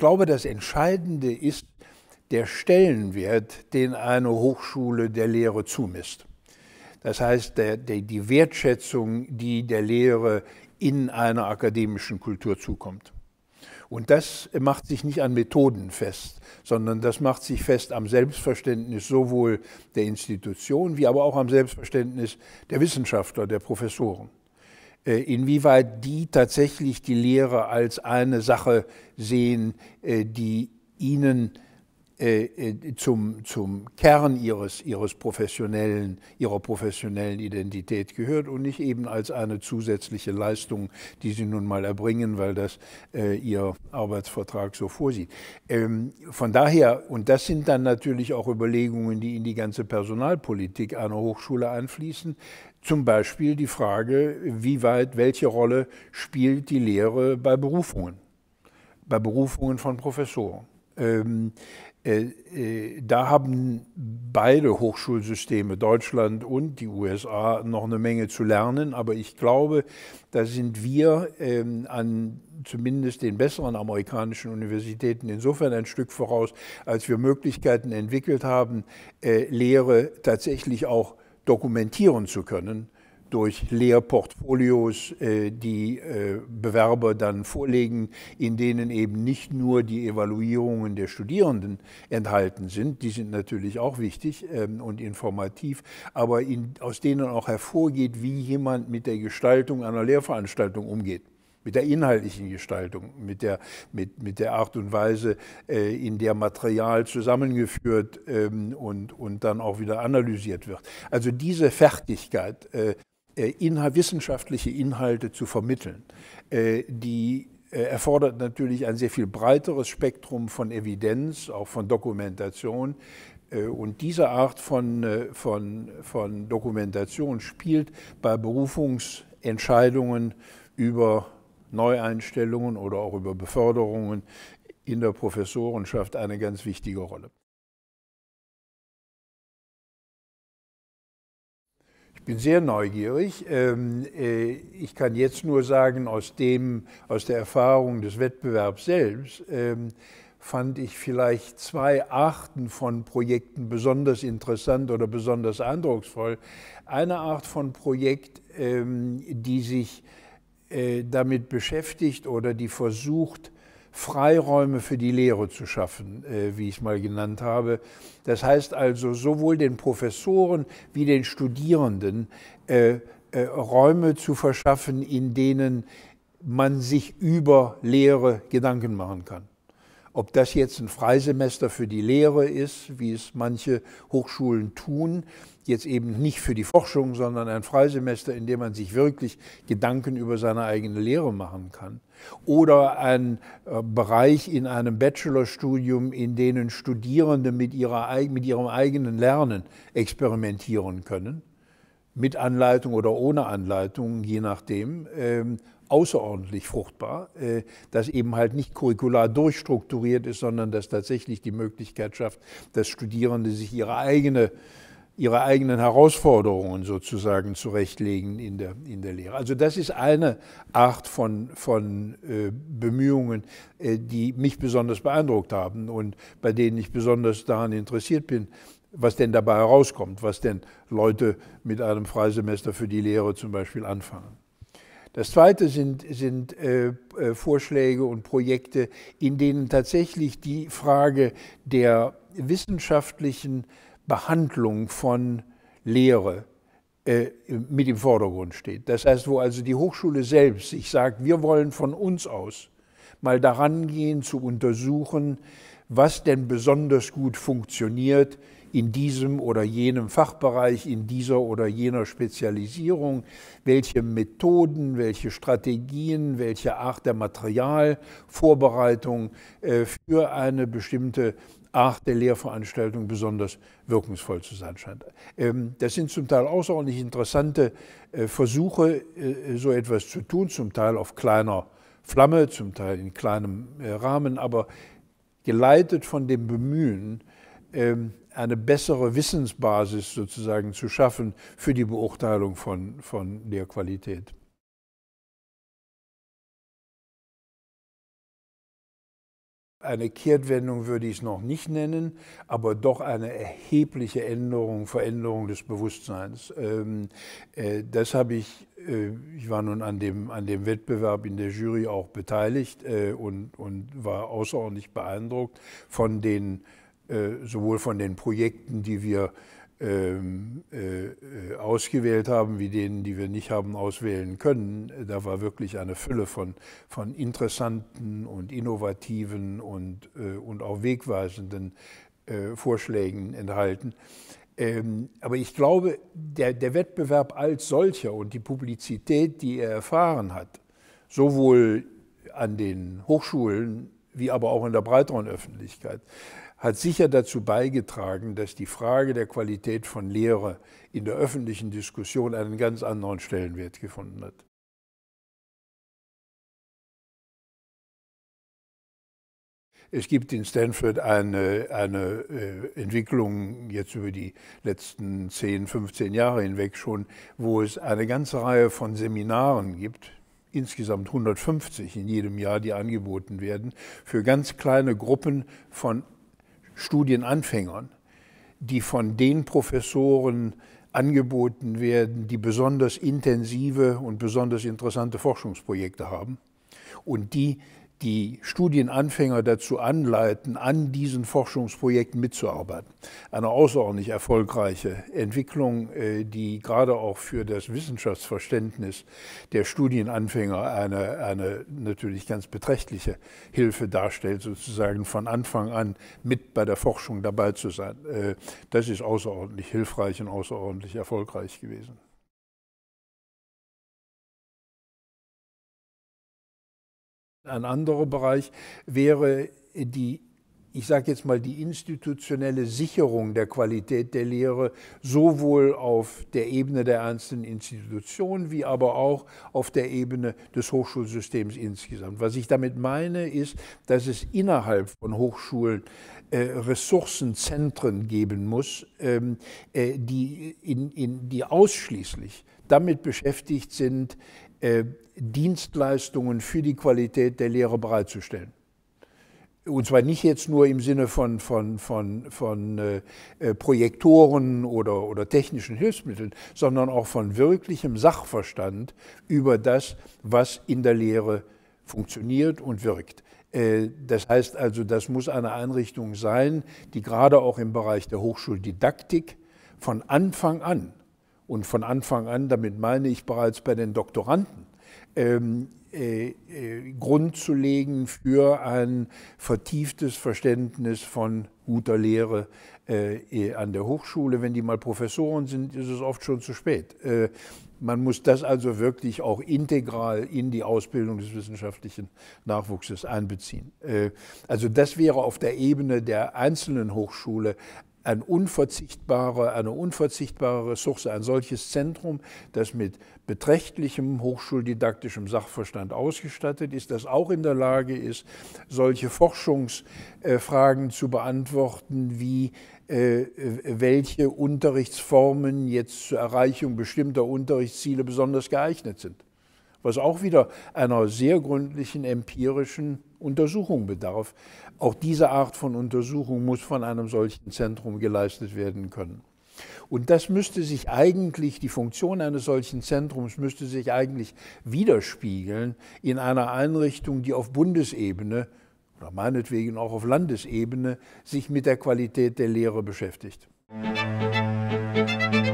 ich glaube, das Entscheidende ist der Stellenwert, den eine Hochschule der Lehre zumisst. Das heißt, der, der, die Wertschätzung, die der Lehre in einer akademischen Kultur zukommt. Und das macht sich nicht an Methoden fest, sondern das macht sich fest am Selbstverständnis sowohl der Institution wie aber auch am Selbstverständnis der Wissenschaftler, der Professoren. Äh, inwieweit die tatsächlich die Lehre als eine Sache sehen, äh, die ihnen zum, zum Kern ihres, ihres professionellen, ihrer professionellen Identität gehört und nicht eben als eine zusätzliche Leistung, die sie nun mal erbringen, weil das äh, ihr Arbeitsvertrag so vorsieht. Ähm, von daher, und das sind dann natürlich auch Überlegungen, die in die ganze Personalpolitik einer Hochschule einfließen, zum Beispiel die Frage, wie weit, welche Rolle spielt die Lehre bei Berufungen, bei Berufungen von Professoren. Ähm, äh, äh, da haben beide Hochschulsysteme, Deutschland und die USA, noch eine Menge zu lernen. Aber ich glaube, da sind wir ähm, an zumindest den besseren amerikanischen Universitäten insofern ein Stück voraus, als wir Möglichkeiten entwickelt haben, äh, Lehre tatsächlich auch dokumentieren zu können durch Lehrportfolios, äh, die äh, Bewerber dann vorlegen, in denen eben nicht nur die Evaluierungen der Studierenden enthalten sind, die sind natürlich auch wichtig ähm, und informativ, aber in, aus denen auch hervorgeht, wie jemand mit der Gestaltung einer Lehrveranstaltung umgeht. Mit der inhaltlichen Gestaltung, mit der, mit, mit der Art und Weise, äh, in der Material zusammengeführt ähm, und, und dann auch wieder analysiert wird. Also diese Fertigkeit, äh, Inhalt, wissenschaftliche Inhalte zu vermitteln. Äh, die äh, erfordert natürlich ein sehr viel breiteres Spektrum von Evidenz, auch von Dokumentation. Und diese Art von, von, von Dokumentation spielt bei Berufungsentscheidungen über Neueinstellungen oder auch über Beförderungen in der Professorenschaft eine ganz wichtige Rolle. Ich bin sehr neugierig. Ähm, äh, ich kann jetzt nur sagen, aus, dem, aus der Erfahrung des Wettbewerbs selbst ähm, fand ich vielleicht zwei Arten von Projekten besonders interessant oder besonders eindrucksvoll. Eine Art von Projekt, ähm, die sich äh, damit beschäftigt oder die versucht, Freiräume für die Lehre zu schaffen, äh, wie ich es mal genannt habe. Das heißt also sowohl den Professoren wie den Studierenden äh, äh, Räume zu verschaffen, in denen man sich über Lehre Gedanken machen kann. Ob das jetzt ein Freisemester für die Lehre ist, wie es manche Hochschulen tun, jetzt eben nicht für die Forschung, sondern ein Freisemester, in dem man sich wirklich Gedanken über seine eigene Lehre machen kann. Oder ein äh, Bereich in einem Bachelorstudium, in denen Studierende mit, ihrer, mit ihrem eigenen Lernen experimentieren können, mit Anleitung oder ohne Anleitung, je nachdem. Ähm, außerordentlich fruchtbar, äh, das eben halt nicht curricular durchstrukturiert ist, sondern das tatsächlich die Möglichkeit schafft, dass Studierende sich ihre eigene ihre eigenen Herausforderungen sozusagen zurechtlegen in der, in der Lehre. Also das ist eine Art von, von äh, Bemühungen, äh, die mich besonders beeindruckt haben und bei denen ich besonders daran interessiert bin, was denn dabei herauskommt, was denn Leute mit einem Freisemester für die Lehre zum Beispiel anfangen. Das Zweite sind, sind äh, äh, Vorschläge und Projekte, in denen tatsächlich die Frage der wissenschaftlichen Behandlung von Lehre äh, mit im Vordergrund steht. Das heißt, wo also die Hochschule selbst sich sagt, wir wollen von uns aus mal daran gehen zu untersuchen, was denn besonders gut funktioniert in diesem oder jenem Fachbereich, in dieser oder jener Spezialisierung, welche Methoden, welche Strategien, welche Art der Materialvorbereitung äh, für eine bestimmte Art der Lehrveranstaltung besonders wirkungsvoll zu sein scheint. Ähm, das sind zum Teil außerordentlich interessante äh, Versuche, äh, so etwas zu tun, zum Teil auf kleiner Flamme, zum Teil in kleinem Rahmen, aber geleitet von dem Bemühen, eine bessere Wissensbasis sozusagen zu schaffen für die Beurteilung von, von Lehrqualität. Eine Kehrtwendung würde ich es noch nicht nennen, aber doch eine erhebliche Änderung, Veränderung des Bewusstseins. Ähm, äh, das habe ich, äh, ich war nun an dem, an dem Wettbewerb in der Jury auch beteiligt äh, und, und war außerordentlich beeindruckt von den, sowohl von den Projekten, die wir ähm, äh, äh, ausgewählt haben, wie denen, die wir nicht haben auswählen können. Da war wirklich eine Fülle von, von interessanten und innovativen und, äh, und auch wegweisenden äh, Vorschlägen enthalten. Ähm, aber ich glaube, der, der Wettbewerb als solcher und die Publizität, die er erfahren hat, sowohl an den Hochschulen wie aber auch in der breiteren Öffentlichkeit, hat sicher dazu beigetragen, dass die Frage der Qualität von Lehre in der öffentlichen Diskussion einen ganz anderen Stellenwert gefunden hat. Es gibt in Stanford eine, eine äh, Entwicklung jetzt über die letzten 10, 15 Jahre hinweg schon, wo es eine ganze Reihe von Seminaren gibt, insgesamt 150 in jedem Jahr, die angeboten werden, für ganz kleine Gruppen von Studienanfängern, die von den Professoren angeboten werden, die besonders intensive und besonders interessante Forschungsprojekte haben und die die Studienanfänger dazu anleiten, an diesen Forschungsprojekten mitzuarbeiten. Eine außerordentlich erfolgreiche Entwicklung, äh, die gerade auch für das Wissenschaftsverständnis der Studienanfänger eine, eine natürlich ganz beträchtliche Hilfe darstellt, sozusagen von Anfang an mit bei der Forschung dabei zu sein. Äh, das ist außerordentlich hilfreich und außerordentlich erfolgreich gewesen. Ein anderer Bereich wäre die, ich sage jetzt mal, die institutionelle Sicherung der Qualität der Lehre, sowohl auf der Ebene der einzelnen Institutionen wie aber auch auf der Ebene des Hochschulsystems insgesamt. Was ich damit meine, ist, dass es innerhalb von Hochschulen äh, Ressourcenzentren geben muss, ähm, äh, die, in, in, die ausschließlich damit beschäftigt sind, äh, Dienstleistungen für die Qualität der Lehre bereitzustellen. Und zwar nicht jetzt nur im Sinne von, von, von, von äh, äh, Projektoren oder, oder technischen Hilfsmitteln, sondern auch von wirklichem Sachverstand über das, was in der Lehre funktioniert und wirkt. Äh, das heißt also, das muss eine Einrichtung sein, die gerade auch im Bereich der Hochschuldidaktik von Anfang an und von Anfang an, damit meine ich bereits bei den Doktoranden, ähm, äh, äh, Grund zu legen für ein vertieftes Verständnis von guter Lehre äh, an der Hochschule. Wenn die mal Professoren sind, ist es oft schon zu spät. Äh, man muss das also wirklich auch integral in die Ausbildung des wissenschaftlichen Nachwuchses einbeziehen. Äh, also das wäre auf der Ebene der einzelnen Hochschule ein unverzichtbare, eine unverzichtbare Ressource, ein solches Zentrum, das mit beträchtlichem hochschuldidaktischem Sachverstand ausgestattet ist, das auch in der Lage ist, solche Forschungsfragen zu beantworten, wie äh, welche Unterrichtsformen jetzt zur Erreichung bestimmter Unterrichtsziele besonders geeignet sind. Was auch wieder einer sehr gründlichen empirischen Untersuchung bedarf. Auch diese Art von Untersuchung muss von einem solchen Zentrum geleistet werden können. Und das müsste sich eigentlich, die Funktion eines solchen Zentrums müsste sich eigentlich widerspiegeln in einer Einrichtung, die auf Bundesebene oder meinetwegen auch auf Landesebene sich mit der Qualität der Lehre beschäftigt. Musik